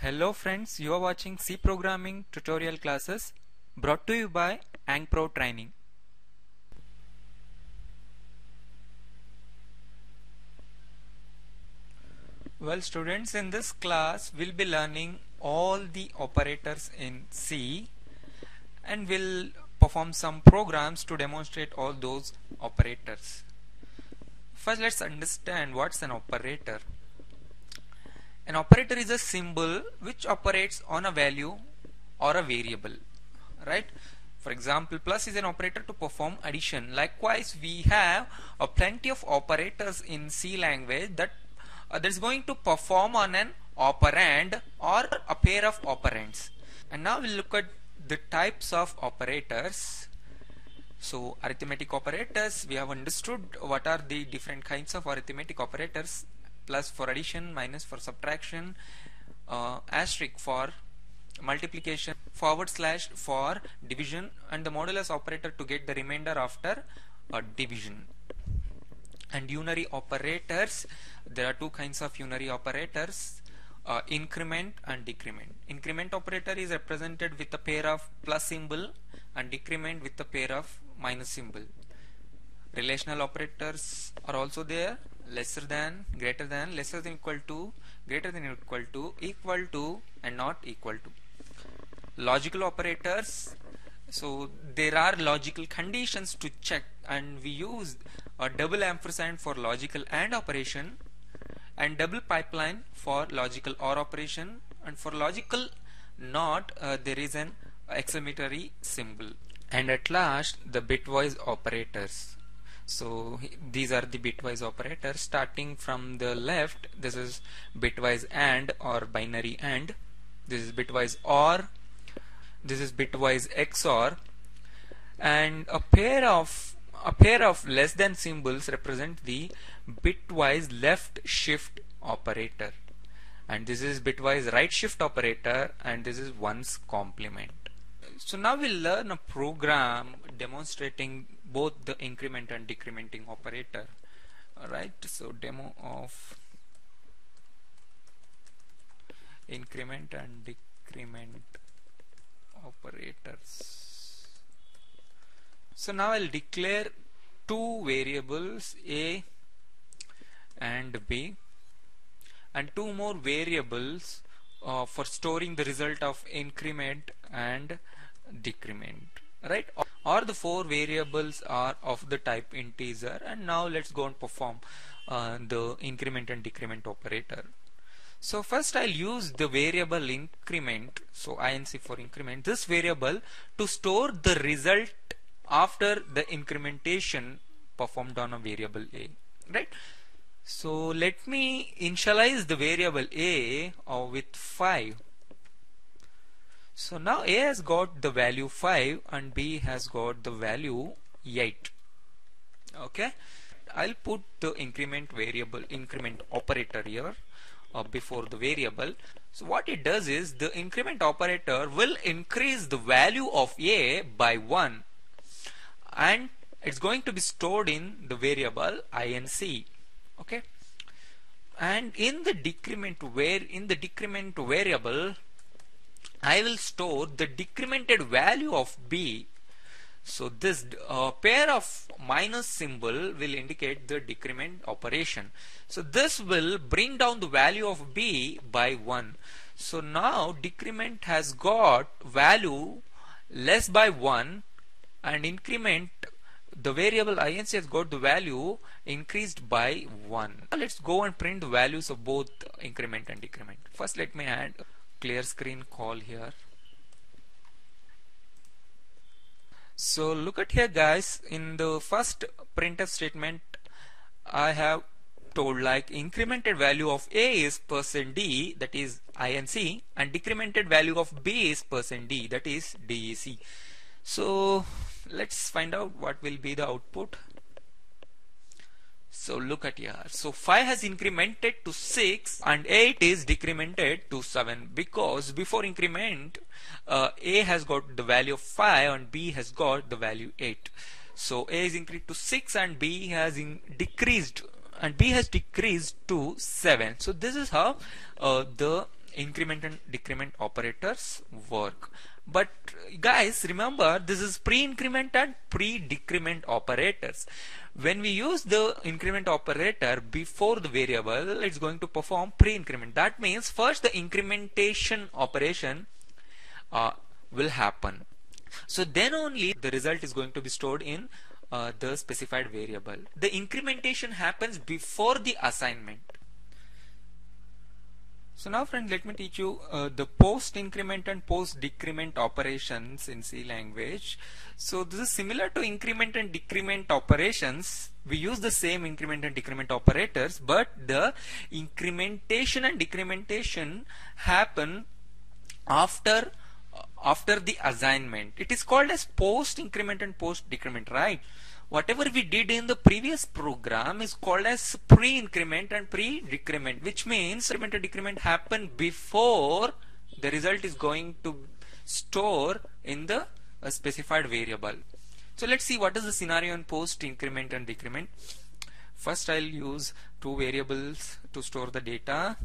Hello friends, you are watching C programming tutorial classes brought to you by Ankpro Training. Well students, in this class we'll be learning all the operators in C and we'll perform some programs to demonstrate all those operators. First let's understand what's an operator. An operator is a symbol which operates on a value or a variable, right? For example, plus is an operator to perform addition. Likewise, we have uh, plenty of operators in C language that uh, that is going to perform on an operand or a pair of operands. And now we'll look at the types of operators. So arithmetic operators, we have understood what are the different kinds of arithmetic operators plus for addition, minus for subtraction, uh, asterisk for multiplication, forward slash for division and the modulus operator to get the remainder after uh, division. And unary operators, there are two kinds of unary operators, uh, increment and decrement. Increment operator is represented with a pair of plus symbol and decrement with a pair of minus symbol. Relational operators are also there lesser than, greater than, lesser than equal to, greater than equal to, equal to and not equal to. Logical operators, so there are logical conditions to check and we use a double ampersand for logical AND operation and double pipeline for logical OR operation and for logical NOT uh, there is an exclamatory symbol and at last the bitwise operators so these are the bitwise operators. Starting from the left this is bitwise AND or binary AND. This is bitwise OR. This is bitwise XOR and a pair of a pair of less than symbols represent the bitwise left shift operator. And this is bitwise right shift operator and this is ones complement. So now we'll learn a program demonstrating both the increment and decrementing operator alright so demo of increment and decrement operators. So now I'll declare two variables a and b and two more variables uh, for storing the result of increment and decrement right? Or the four variables are of the type integer and now let's go and perform uh, the increment and decrement operator. So first I'll use the variable increment. So inc for increment. This variable to store the result after the incrementation performed on a variable a right? So let me initialize the variable a uh, with 5 so now A has got the value 5 and B has got the value 8. Okay. I'll put the increment variable increment operator here uh, before the variable. So what it does is the increment operator will increase the value of A by 1 and it's going to be stored in the variable inc. Okay. And in the decrement where in the decrement variable I will store the decremented value of B. So this uh, pair of minus symbol will indicate the decrement operation. So this will bring down the value of B by 1. So now decrement has got value less by 1 and increment the variable inc has got the value increased by 1. Now let's go and print the values of both increment and decrement. First let me add clear screen call here. So look at here guys. In the first printf statement I have told like incremented value of a is percent %d that is inc and decremented value of b is percent %d that is dec so let's find out what will be the output so look at here. So 5 has incremented to 6 and 8 is decremented to 7 because before increment uh, A has got the value of 5 and B has got the value 8. So A is increased to 6 and B has decreased and B has decreased to 7. So this is how uh, the increment and decrement operators work. But guys remember this is pre-increment and pre-decrement operators. When we use the increment operator before the variable it's going to perform pre-increment. That means first the incrementation operation uh, will happen. So then only the result is going to be stored in uh, the specified variable. The incrementation happens before the assignment so now friend let me teach you uh, the post increment and post decrement operations in C language. So this is similar to increment and decrement operations. We use the same increment and decrement operators but the incrementation and decrementation happen after after the assignment. It is called as post increment and post decrement right whatever we did in the previous program is called as pre-increment and pre-decrement which means increment and decrement happen before the result is going to store in the uh, specified variable. So let's see what is the scenario in post increment and decrement. First I'll use two variables to store the data.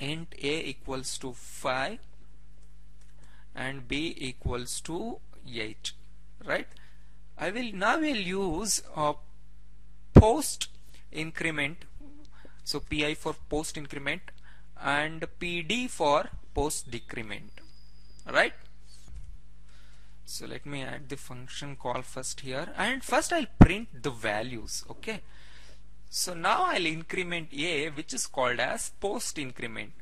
Int a equals to 5 and b equals to 8 right I will now will use a post increment. So pi for post increment and pd for post decrement. Right? So let me add the function call first here. And first I'll print the values. Okay? So now I'll increment a which is called as post increment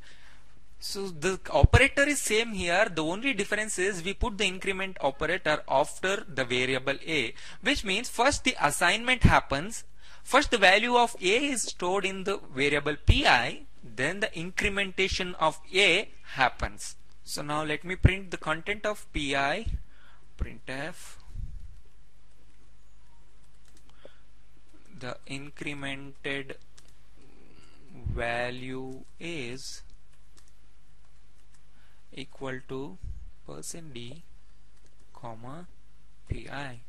so the operator is same here. The only difference is we put the increment operator after the variable a, which means first the assignment happens. First the value of a is stored in the variable pi, then the incrementation of a happens. So now let me print the content of pi, printf. The incremented value is equal to percent d comma pi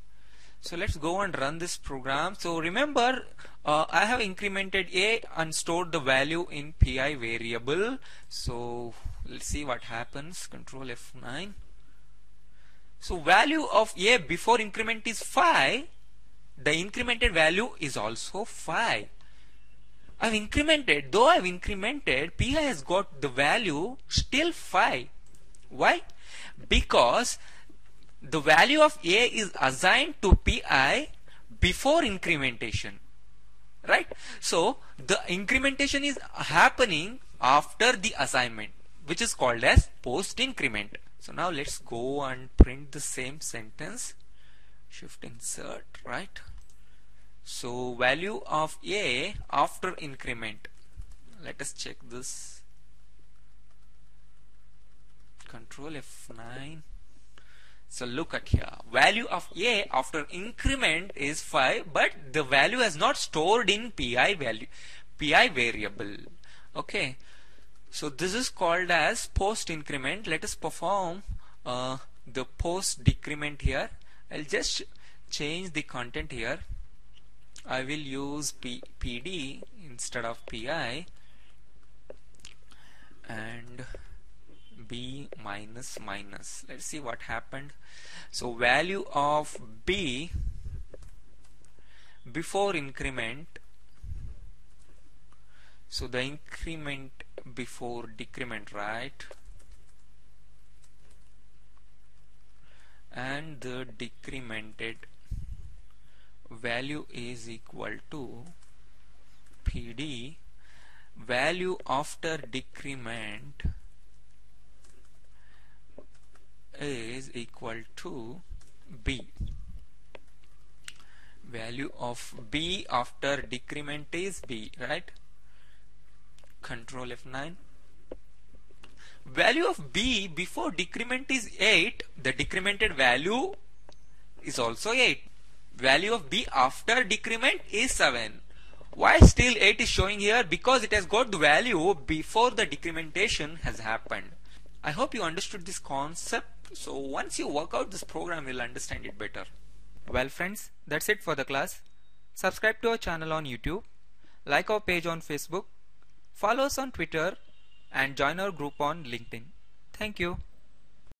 so let's go and run this program. So remember uh, I have incremented a and stored the value in pi variable. So let's see what happens. Control F9 so value of a before increment is 5 the incremented value is also 5 I've incremented, though I've incremented, pi has got the value still 5. Why? Because the value of a is assigned to pi before incrementation. Right? So, the incrementation is happening after the assignment, which is called as post increment. So now let's go and print the same sentence. Shift insert, right? So value of a after increment. Let us check this. Control F9 so look at here. Value of a after increment is 5 but the value has not stored in pi value pi variable. Okay. So this is called as post increment. Let us perform uh, the post decrement here. I'll just change the content here I will use P PD instead of PI and B minus minus. Let's see what happened. So value of B before increment. So the increment before decrement right? And the decremented value is equal to PD value after decrement is equal to B. Value of B after decrement is B right? Control F9 value of B before decrement is 8 the decremented value is also 8 value of b after decrement is 7 why still 8 is showing here? Because it has got the value before the decrementation has happened. I hope you understood this concept. So once you work out this program you'll understand it better. Well friends that's it for the class. Subscribe to our channel on YouTube. Like our page on Facebook. Follow us on Twitter and join our group on LinkedIn. Thank you.